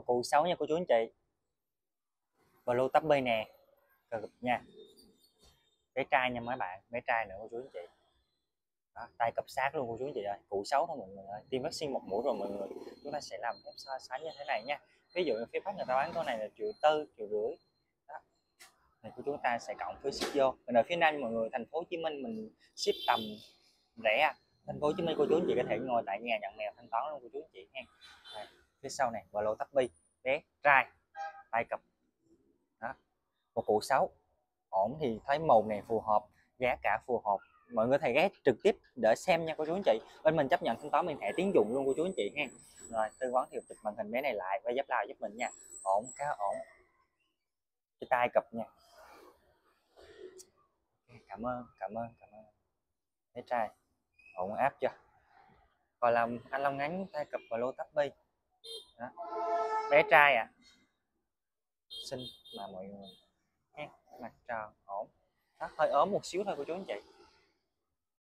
một cụ xấu nha cô chú anh chị. Và lô tấp bay nè cực nha. Bé trai nha mấy bạn bé trai nữa cô chú anh chị. Đó, tay cặp sát luôn cô chú anh chị ơi. Cụ xấu thôi mọi người ơi. Tiêm vaccine một mũi rồi mọi người. Chúng ta sẽ làm phép so sánh như thế này nha. Ví dụ như phía bắc người ta bán con này là triệu tư triệu rưỡi. Đó. Này của chúng ta sẽ cộng phí ship vô. Mình ở phía nam mọi người thành phố hồ chí minh mình ship tầm rẻ à. thành phố hồ chí minh cô chú anh chị có thể ngồi tại nhà nhận mèo thanh toán luôn cô chú anh chị nha phía sau này, và lô tắp bi bé trai, tay cặp đó. Một cụ sáu, ổn thì thấy màu này phù hợp, giá cả phù hợp. Mọi người thầy ghé trực tiếp để xem nha cô chú anh chị. Bên mình chấp nhận thanh toán bằng thẻ tín dụng luôn cô chú anh chị ha. Rồi, tư vấn thì chụp màn hình bé này lại và giúp lao giúp mình nha. Ổn, khá ổn. Cái tay cặp nha. Cảm ơn cảm ơn cảm ơn. Bé trai, ổn áp chưa? Còn làm anh long ngắn, tay cặp và lô tắp bi đó. bé trai à? Xinh mà mọi người. Ha mặt tròn ổn. Đó, hơi ốm một xíu thôi cô chú anh chị.